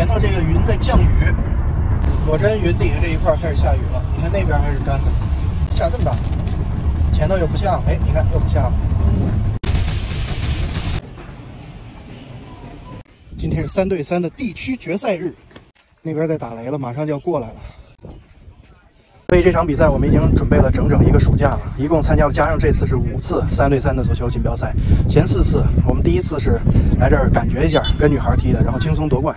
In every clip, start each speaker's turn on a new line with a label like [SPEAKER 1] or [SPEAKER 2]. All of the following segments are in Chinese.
[SPEAKER 1] 前头这个云在降雨，果真云底下这一块开始下雨了。你看那边还是干的，下这么大，前头又不下了，哎，你看又不下了。今天是三对三的地区决赛日，那边在打雷了，马上就要过来了。所以这场比赛我们已经准备了整整一个暑假了，一共参加了，加上这次是五次三对三的足球锦标赛。前四次我们第一次是来这儿感觉一下，跟女孩踢的，然后轻松夺冠。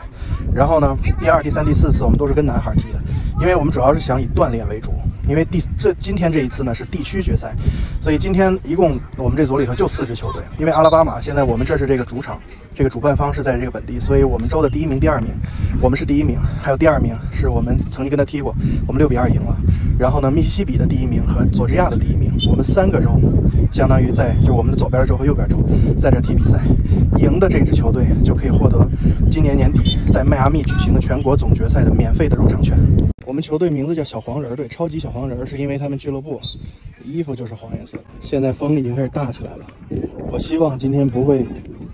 [SPEAKER 1] 然后呢，第二、第三、第四次我们都是跟男孩踢的，因为我们主要是想以锻炼为主。因为第这今天这一次呢是地区决赛，所以今天一共我们这组里头就四支球队。因为阿拉巴马现在我们这是这个主场，这个主办方是在这个本地，所以我们州的第一名、第二名，我们是第一名，还有第二名是我们曾经跟他踢过，我们六比二赢了。然后呢，密西西比的第一名和佐治亚的第一名，我们三个州相当于在就我们的左边州和右边州在这踢比赛，赢的这支球队就可以获得今年年底在迈阿密举行的全国总决赛的免费的入场券。我们球队名字叫小黄人队，超级小黄人是因为他们俱乐部衣服就是黄颜色。现在风已经开始大起来了，我希望今天不会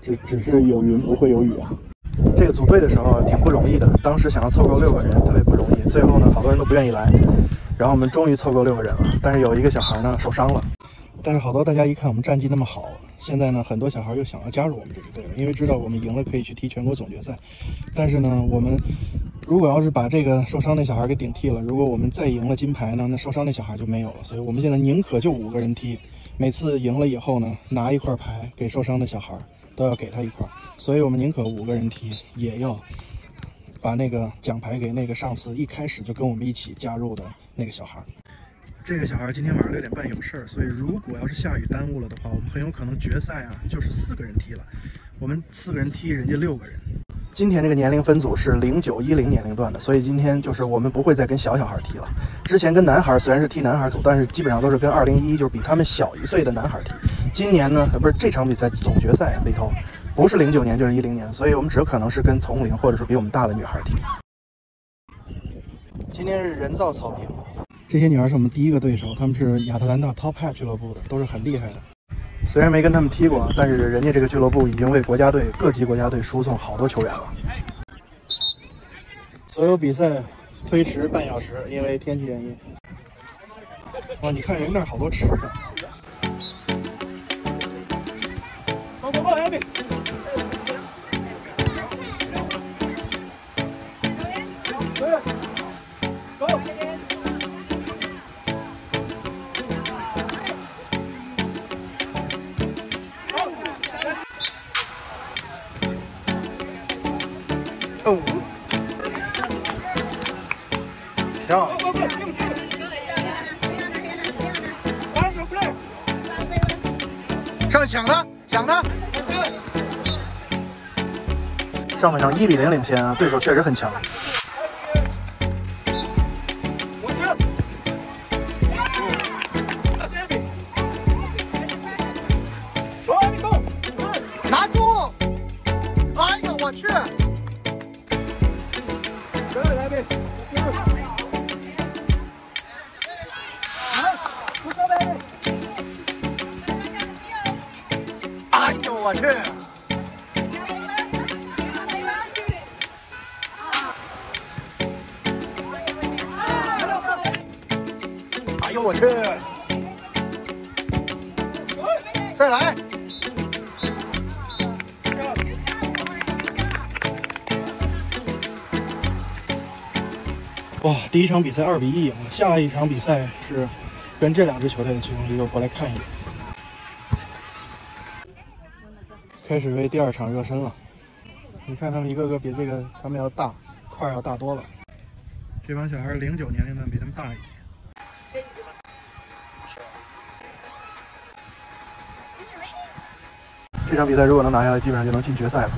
[SPEAKER 1] 只只是有云不会有雨啊。这个组队的时候挺不容易的，当时想要凑够六个人特别不容易，最后呢好多人都不愿意来，然后我们终于凑够六个人了，但是有一个小孩呢受伤了，但是好多大家一看我们战绩那么好，现在呢很多小孩又想要加入我们这支队了，因为知道我们赢了可以去踢全国总决赛，但是呢我们。如果要是把这个受伤那小孩给顶替了，如果我们再赢了金牌呢，那受伤那小孩就没有了。所以我们现在宁可就五个人踢，每次赢了以后呢，拿一块牌给受伤的小孩，都要给他一块。所以我们宁可五个人踢，也要把那个奖牌给那个上次一开始就跟我们一起加入的那个小孩。这个小孩今天晚上六点半有事儿，所以如果要是下雨耽误了的话，我们很有可能决赛啊就是四个人踢了。我们四个人踢，人家六个人。今天这个年龄分组是零九一零年龄段的，所以今天就是我们不会再跟小小孩踢了。之前跟男孩虽然是踢男孩组，但是基本上都是跟二零一一就是比他们小一岁的男孩踢。今年呢，呃不是这场比赛总决赛里头，不是零九年就是一零年，所以我们只有可能是跟同龄或者是比我们大的女孩踢。今天是人造草坪，这些女孩是我们第一个对手，她们是亚特兰大 Top Hat 俱乐部的，都是很厉害的。虽然没跟他们踢过，但是人家这个俱乐部已经为国家队各级国家队输送好多球员了。所有比赛推迟半小时，因为天气原因。哇，你看人那儿好多池子。上去抢他，抢他！上半场一比零领先啊，对手确实很强。我去！哎呦我去！再来！哇，第一场比赛二比一赢了，下一场比赛是跟这两支球队的其中一个过来看一眼。开始为第二场热身了。你看他们一个个比这个他们要大，块要大多了。这帮小孩零九年龄段比他们大一些。这场比赛如果能拿下来，基本上就能进决赛了。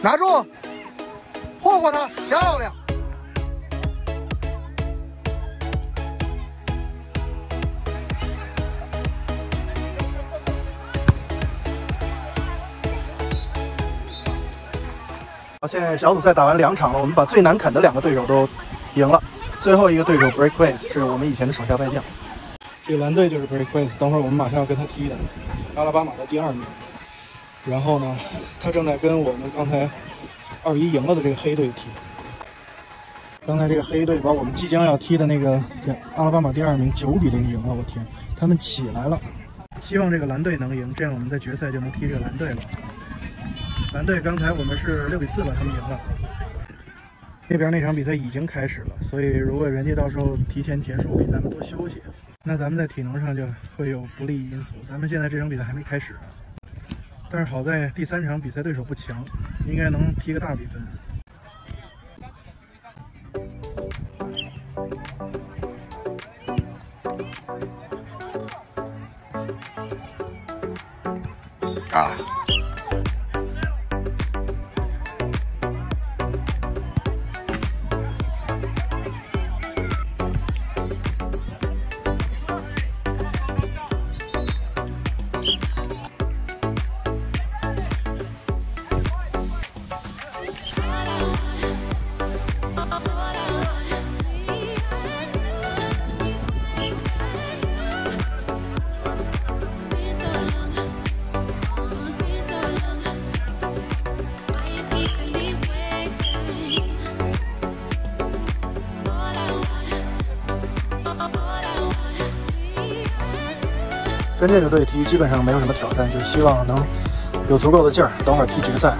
[SPEAKER 1] 拿住，霍霍他，漂亮。好，现在小组赛打完两场了，我们把最难啃的两个对手都赢了。最后一个对手 Breakways 是我们以前的手下败将，这个蓝队就是 Breakways，等会儿我们马上要跟他踢的，阿拉巴马的第二名。然后呢，他正在跟我们刚才二一赢了的这个黑队踢。刚才这个黑队把我们即将要踢的那个阿拉巴马第二名九比零赢了，我天，他们起来了。希望这个蓝队能赢，这样我们在决赛就能踢这个蓝队了。蓝队刚才我们是六比四把他们赢了。那边那场比赛已经开始了，所以如果人家到时候提前结束，给咱们多休息，那咱们在体能上就会有不利因素。咱们现在这场比赛还没开始，但是好在第三场比赛对手不强，应该能踢个大比分。啊！跟这个队踢基本上没有什么挑战，就希望能有足够的劲儿，等会儿踢决赛。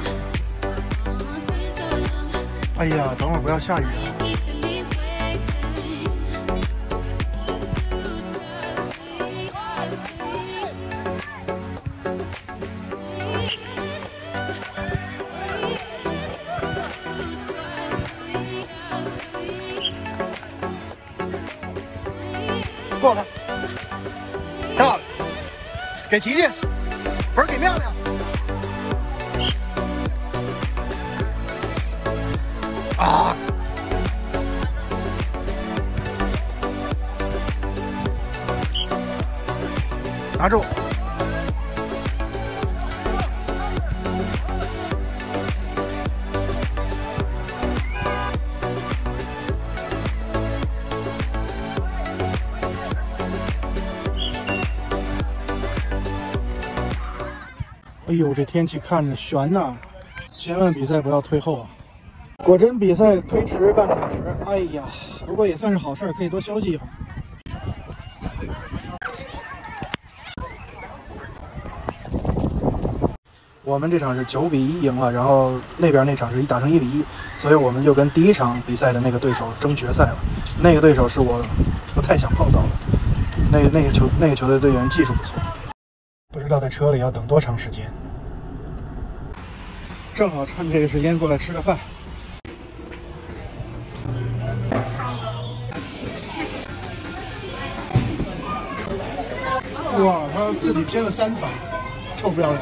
[SPEAKER 1] 哎呀，等会儿不要下雨啊！过来，给琪琪，不是给妙妙。啊！拿住。呦，这天气看着悬呐！千万比赛不要退后啊！果真比赛推迟半个小时，哎呀，不过也算是好事，可以多休息一会儿。我们这场是九比一赢了，然后那边那场是一打成一比一，所以我们就跟第一场比赛的那个对手争决赛了。那个对手是我不太想碰到的，那那个球那个球队队员技术不错。不知道在车里要等多长时间，正好趁这个时间过来吃个饭。哇，他自己拼了三层，臭不要脸！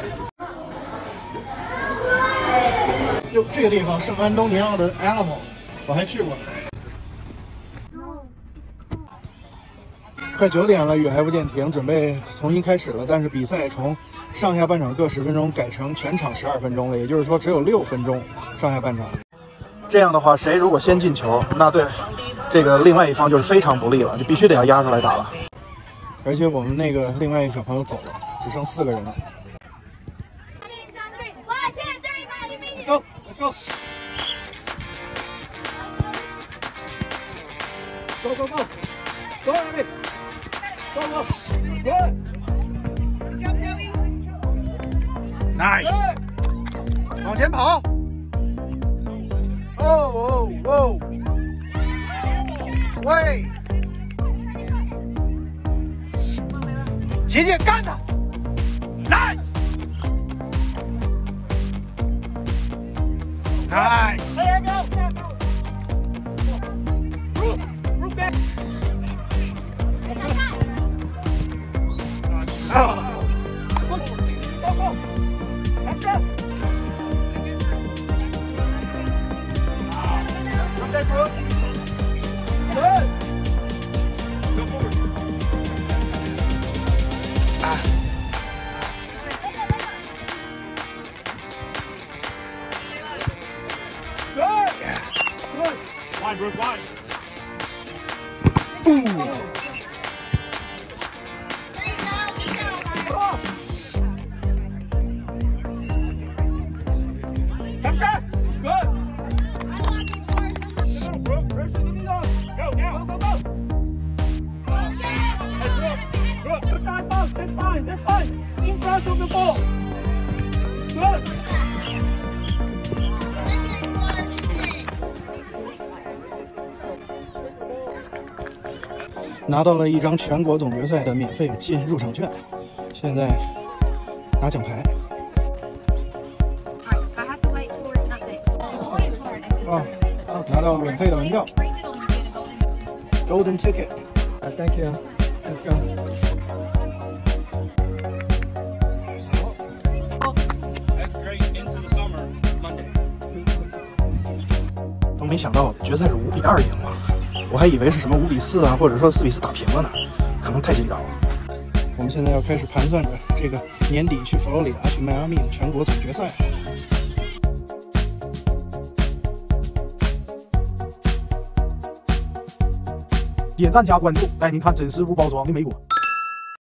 [SPEAKER 1] 哟，这个地方圣安东尼奥的 Alamo，我还去过。快九点了，雨还不见停，准备重新开始了。但是比赛从上下半场各十分钟改成全场十二分钟了，也就是说只有六分钟上下半场。这样的话，谁如果先进球，那对这个另外一方就是非常不利了，就必须得要压出来打了。而且我们那个另外一个小朋友走了，只剩四个人了。Let's go, let's go. Go, go, go. Go, Abby. Nice，往前跑！哦哦哦！喂，姐姐干他！Nice，Nice。
[SPEAKER 2] 下来滚
[SPEAKER 1] 拿到了一张全国总决赛的免费进入场券现在拿奖牌。
[SPEAKER 3] 啊，
[SPEAKER 1] 拿到免费的门票
[SPEAKER 3] ，Golden
[SPEAKER 1] Ticket。
[SPEAKER 4] Thank you。Let's go。
[SPEAKER 1] 都没想到决赛是五比二赢了，我还以为是什么五比四啊，或者说四比四打平了呢。可能太紧张了。我们现在要开始盘算着这个年底去佛罗里达、去迈阿密的全国总决赛。
[SPEAKER 4] 点赞加关注，带您看真实无包装的美国。